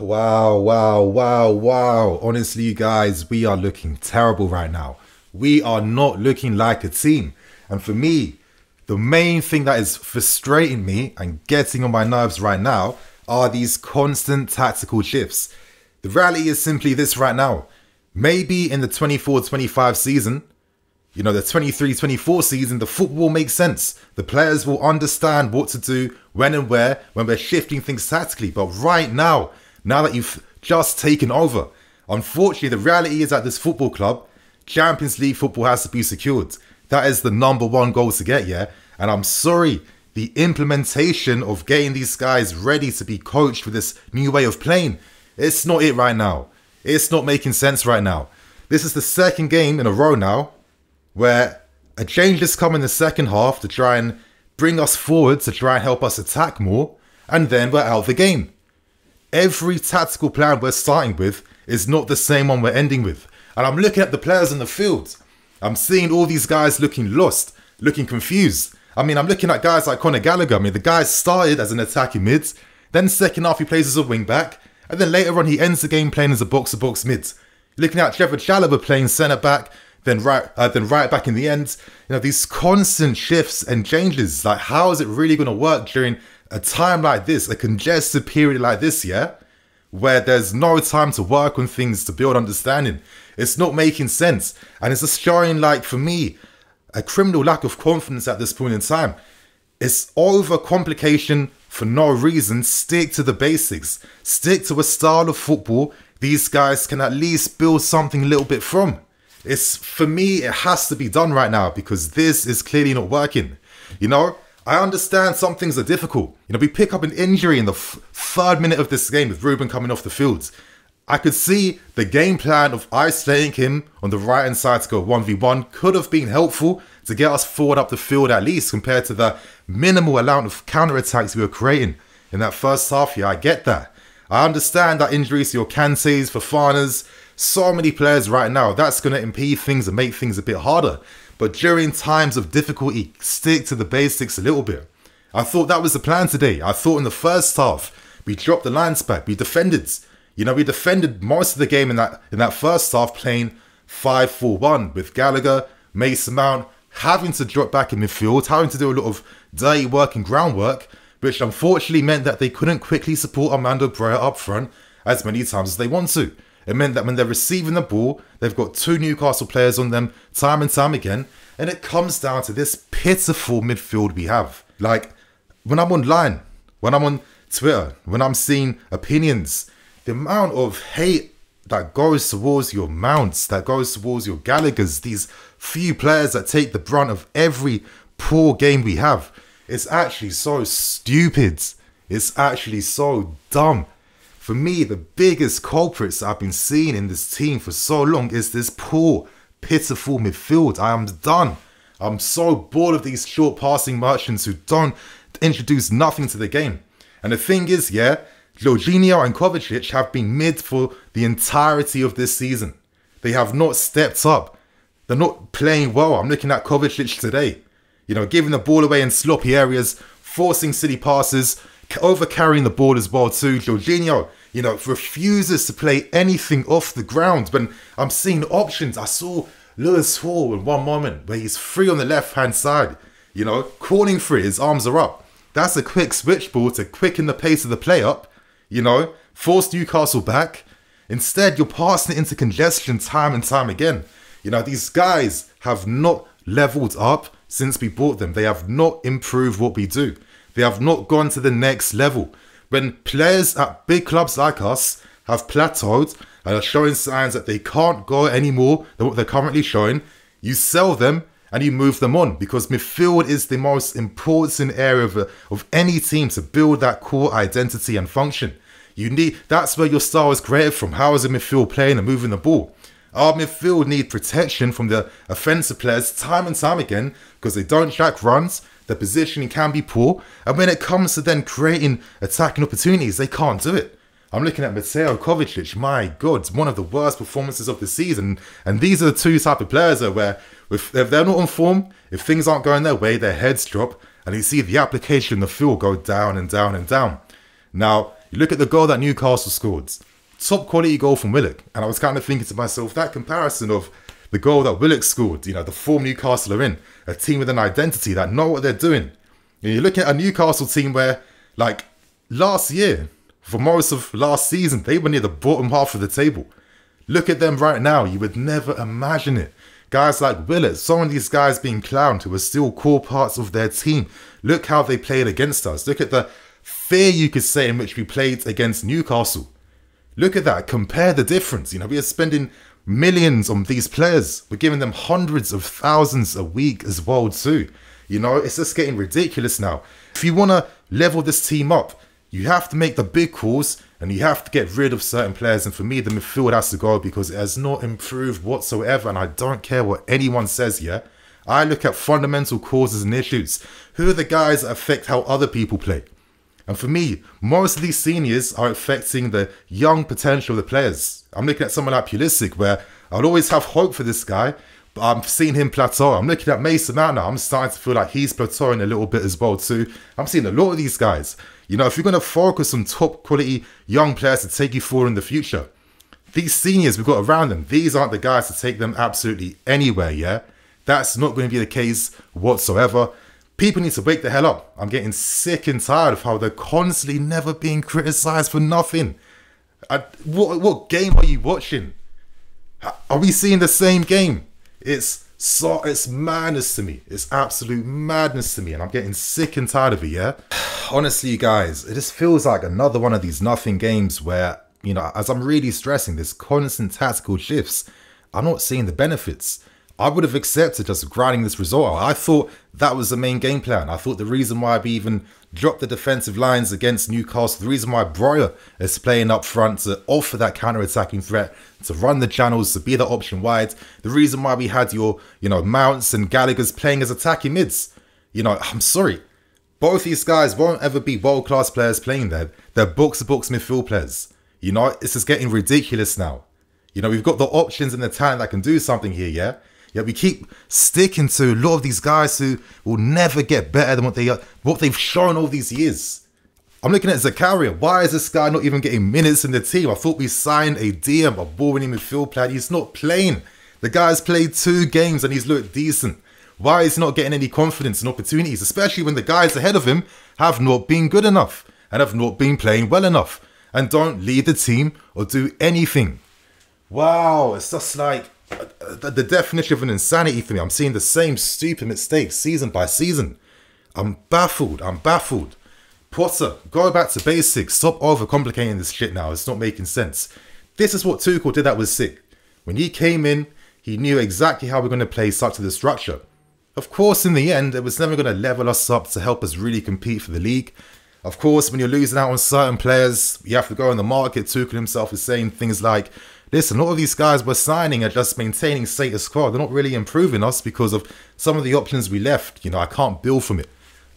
Wow, wow, wow, wow. Honestly, you guys, we are looking terrible right now. We are not looking like a team. And for me, the main thing that is frustrating me and getting on my nerves right now are these constant tactical shifts. The reality is simply this right now. Maybe in the 24 25 season, you know, the 23 24 season, the football makes sense. The players will understand what to do, when and where, when we're shifting things tactically. But right now, now that you've just taken over, unfortunately, the reality is that this football club, Champions League football has to be secured. That is the number one goal to get, yeah? And I'm sorry, the implementation of getting these guys ready to be coached with this new way of playing, it's not it right now. It's not making sense right now. This is the second game in a row now where a change has come in the second half to try and bring us forward to try and help us attack more, and then we're out of the game. Every tactical plan we're starting with is not the same one we're ending with. And I'm looking at the players in the field. I'm seeing all these guys looking lost, looking confused. I mean, I'm looking at guys like Conor Gallagher. I mean, the guy started as an attacking mid, then second half he plays as a wing back, and then later on he ends the game playing as a box to box mid. Looking at Trevor Chalobah playing centre back, then right, uh, then right back in the end. You know, these constant shifts and changes. Like, how is it really going to work during a time like this, a congested period like this? Yeah, where there's no time to work on things to build understanding. It's not making sense, and it's just showing, like, for me, a criminal lack of confidence at this point in time. It's over complication for no reason. Stick to the basics. Stick to a style of football these guys can at least build something a little bit from. It's for me, it has to be done right now because this is clearly not working. You know, I understand some things are difficult. You know, we pick up an injury in the third minute of this game with Ruben coming off the field. I could see the game plan of isolating him on the right hand side to go 1v1 could have been helpful to get us forward up the field at least compared to the minimal amount of counter attacks we were creating in that first half. Yeah, I get that. I understand that injuries to your Kantes, Fofanas, so many players right now, that's going to impede things and make things a bit harder. But during times of difficulty, stick to the basics a little bit. I thought that was the plan today. I thought in the first half, we dropped the lines back, we defended. You know, we defended most of the game in that in that first half playing 5-4-1 with Gallagher, Mason Mount having to drop back in midfield, having to do a lot of dirty work and groundwork, which unfortunately meant that they couldn't quickly support Armando Broja up front as many times as they want to. It meant that when they're receiving the ball, they've got two Newcastle players on them time and time again. And it comes down to this pitiful midfield we have. Like, when I'm online, when I'm on Twitter, when I'm seeing opinions, the amount of hate that goes towards your mounts, that goes towards your Gallaghers, these few players that take the brunt of every poor game we have, it's actually so stupid. It's actually so dumb for me, the biggest culprits I've been seeing in this team for so long is this poor, pitiful midfield. I am done. I'm so bored of these short passing merchants who don't introduce nothing to the game. And the thing is, yeah, Jorginho and Kovacic have been mid for the entirety of this season. They have not stepped up. They're not playing well. I'm looking at Kovacic today. You know, giving the ball away in sloppy areas, forcing silly passes, over carrying the ball as well too. Jorginho, you know, refuses to play anything off the ground. But I'm seeing options, I saw Lewis Hall in one moment where he's free on the left hand side, you know, calling for it, his arms are up. That's a quick switch ball to quicken the pace of the play up, you know, force Newcastle back. Instead, you're passing it into congestion time and time again. You know, these guys have not leveled up since we bought them. They have not improved what we do. They have not gone to the next level. When players at big clubs like us have plateaued and are showing signs that they can't go any more than what they're currently showing, you sell them and you move them on because midfield is the most important area of, of any team to build that core identity and function. You need that's where your style is created from. How is a midfield playing and moving the ball? Our midfield need protection from the offensive players time and time again because they don't track runs, their positioning can be poor, and when it comes to then creating attacking opportunities, they can't do it. I'm looking at Mateo Kovacic. My God, one of the worst performances of the season. And these are the two type of players that where if, they're not on form, if things aren't going their way, their heads drop, and you see the application, the field go down and down and down. Now, You look at the goal that Newcastle scored. Top quality goal from Willock. And I was kind of thinking to myself, that comparison of the goal that Willock scored, you know, the form Newcastle are in, a team with an identity that know what they're doing. And you're looking at a Newcastle team where, like, last year, for most of last season, they were near the bottom half of the table. Look at them right now. You would never imagine it. Guys like Willett, some of these guys being clowned who are still core parts of their team. Look how they played against us. Look at the fear you could say in which we played against Newcastle. Look at that. Compare the difference. You know, we are spending millions on these players. We're giving them hundreds of thousands a week as well too. You know, it's just getting ridiculous now. If you want to level this team up, you have to make the big calls and you have to get rid of certain players. And for me, the midfield has to go because it has not improved whatsoever. And I don't care what anyone says here. I look at fundamental causes and issues. Who are the guys that affect how other people play? And for me, most of these seniors are affecting the young potential of the players. I'm looking at someone like Pulisic, where I'd always have hope for this guy, but I'm seeing him plateau. I'm looking at Mason Mount now. I'm starting to feel like he's plateauing a little bit as well too. I'm seeing a lot of these guys. You know, if you're going to focus on top quality young players to take you forward in the future, these seniors we've got around them, these aren't the guys to take them absolutely anywhere, yeah? That's not going to be the case whatsoever. People need to wake the hell up. I'm getting sick and tired of how they're constantly never being criticized for nothing. I, what, what game are you watching? Are we seeing the same game? It's so it's madness to me. It's absolute madness to me, and I'm getting sick and tired of it. Yeah, honestly, you guys, it just feels like another one of these nothing games where you know, as I'm really stressing, this constant tactical shifts. I'm not seeing the benefits. I would have accepted just grinding this result. I thought that was the main game plan. I thought the reason why we even dropped the defensive lines against Newcastle, the reason why Broja is playing up front to offer that counter-attacking threat, to run the channels, to be the option wide, the reason why we had your, you know, Mounts and Gallagher's playing as attacking mids. You know, I'm sorry. Both these guys won't ever be world-class players playing there. They're box-to-box midfield players. You know, this is getting ridiculous now. You know, we've got the options and the talent that can do something here, yeah? Yeah, we keep sticking to a lot of these guys who will never get better than what they are, what they've shown all these years. I'm looking at Zakaria. Why is this guy not even getting minutes in the team? I thought we signed a DM, a winning midfield player. He's not playing. The guy's played two games and he's looked decent. Why is he not getting any confidence and opportunities, especially when the guys ahead of him have not been good enough and have not been playing well enough and don't lead the team or do anything? Wow, it's just like the, the definition of an insanity for me. I'm seeing the same stupid mistakes season by season. I'm baffled. I'm baffled. Potter, go back to basics. Stop overcomplicating this shit now. It's not making sense. This is what Tuchel did that was sick. When he came in, he knew exactly how we're going to play such to the structure. Of course, in the end, it was never going to level us up to help us really compete for the league. Of course, when you're losing out on certain players, you have to go on the market. Tuchel himself is saying things like, listen, a lot of these guys we're signing are just maintaining status quo. They're not really improving us because of some of the options we left. You know, I can't build from it.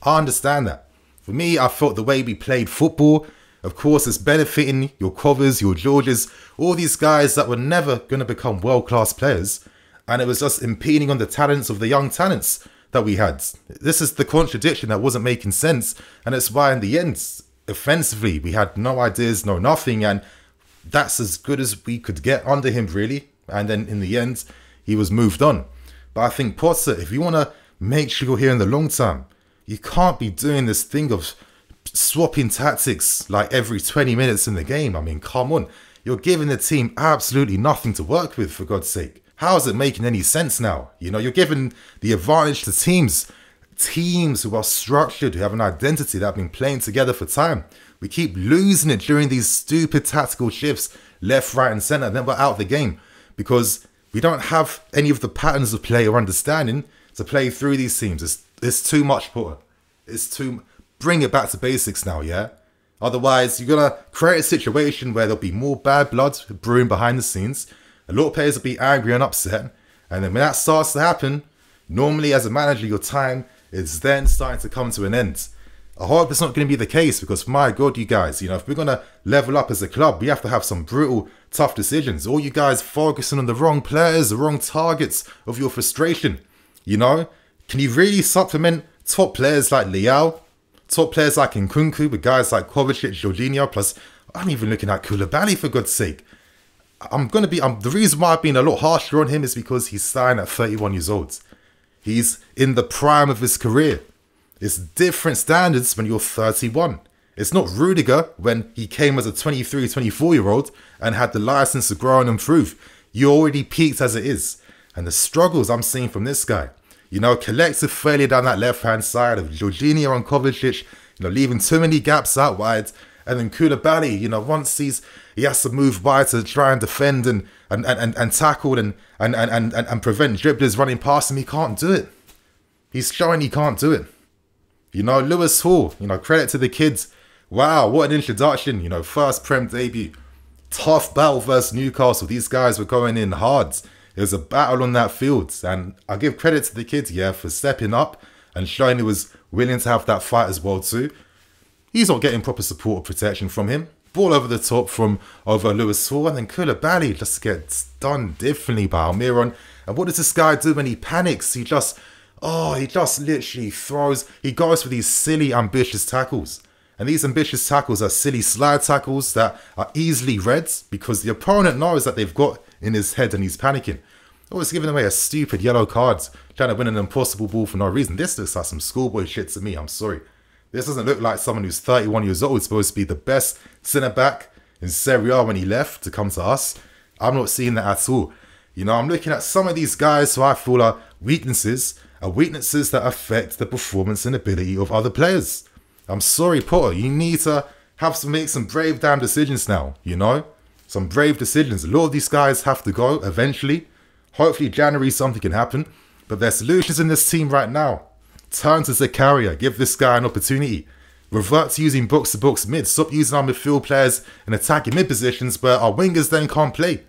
I understand that. For me, I felt the way we played football, of course, is benefiting your Covers, your Georges, all these guys that were never going to become world class players. And it was just impeding on the talents of the young talents that we had. This is the contradiction that wasn't making sense. And it's why, in the end, offensively, we had no ideas, no nothing. And that's as good as we could get under him, really. And then in the end, he was moved on. But I think Potter, if you want to make sure you're here in the long term, you can't be doing this thing of swapping tactics like every 20 minutes in the game. I mean, come on. You're giving the team absolutely nothing to work with, for God's sake. How is it making any sense now? You know, you're giving the advantage to teams, teams who are structured, who have an identity that have been playing together for time. We keep losing it during these stupid tactical shifts, left, right, and center. and Then we're out of the game because we don't have any of the patterns of play or understanding to play through these teams. It's, it's too much, Potter. It's too. Bring it back to basics now, yeah? Otherwise, you're going to create a situation where there'll be more bad blood brewing behind the scenes. A lot of players will be angry and upset. And then when that starts to happen, normally as a manager, your time is then starting to come to an end. I hope it's not going to be the case because, my God, you guys, you know, if we're going to level up as a club, we have to have some brutal, tough decisions. All you guys focusing on the wrong players, the wrong targets of your frustration. You know, can you really supplement top players like Leao, top players like Nkunku, with guys like Kovacic, Jorginho, plus I'm even looking at Koulibaly for God's sake. I'm gonna be. I'm, the reason why I've been a lot harsher on him is because he's signed at 31 years old. He's in the prime of his career. It's different standards when you're 31. It's not Rudiger when he came as a 23, 24 year old and had the license to grow and improve. You already peaked as it is. And the struggles I'm seeing from this guy, you know, collective failure down that left hand side of Jorginho and Kovacic, you know, leaving too many gaps out wide. And then Koulibaly, you know, once he's he has to move wide to try and defend and and, and, and, tackle and and, and, and and prevent dribblers running past him, he can't do it. He's showing he can't do it. You know, Lewis Hall, you know, credit to the kids. Wow, what an introduction. You know, first Prem debut. Tough battle versus Newcastle. These guys were going in hard. It was a battle on that field. And I give credit to the kids, yeah, for stepping up and showing he was willing to have that fight as well too. He's not getting proper support or protection from him. Ball over the top from over Lewis Hall and then Koulibaly just gets done differently by Almiron. And what does this guy do when he panics? He just Oh, he just literally throws, he goes for these silly, ambitious tackles. And these ambitious tackles are silly slide tackles that are easily read because the opponent knows that they've got in his head and he's panicking. He's giving away a stupid yellow card, trying to win an impossible ball for no reason. This looks like some schoolboy shit to me, I'm sorry. This doesn't look like someone who's 31 years old, supposed to be the best centre back in Serie A when he left to come to us. I'm not seeing that at all. You know, I'm looking at some of these guys who I feel are weaknesses are weaknesses that affect the performance and ability of other players. I'm sorry, Potter, you need to have to make some brave damn decisions now, you know? Some brave decisions. A lot of these guys have to go eventually. Hopefully, January something can happen. But there's solutions in this team right now. Turn to Zakaria, give this guy an opportunity. Revert to using box to box mid. Stop using our midfield players in attacking mid positions where our wingers then can't play.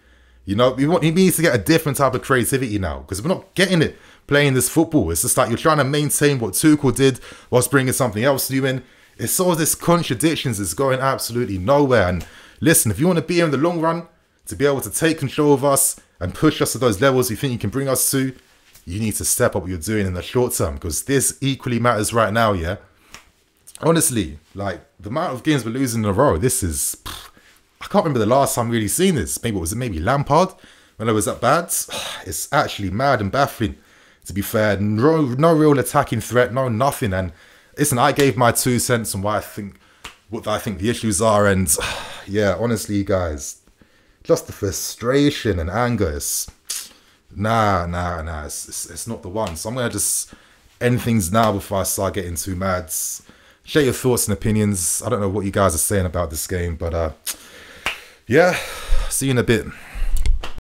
You know, we want he needs to get a different type of creativity now because we're not getting it playing this football. It's just like you're trying to maintain what Tuchel did whilst bringing something else new in. It's all this contradictions is going absolutely nowhere. And listen, if you want to be in the long run, to be able to take control of us and push us to those levels you think you can bring us to, you need to step up what you're doing in the short term because this equally matters right now, yeah? Honestly, like the amount of games we're losing in a row, this is. I can't remember the last time really seen this. Maybe it was it maybe Lampard when it was that bad. It's actually mad and baffling to be fair. No, no real attacking threat, no nothing. And listen, I gave my two cents on why I think what I think the issues are, and yeah, honestly, guys, just the frustration and anger is nah, nah, nah. It's, it's, it's not the one. So I'm gonna just end things now before I start getting too mad. Share your thoughts and opinions. I don't know what you guys are saying about this game, but uh, yeah, see you in a bit.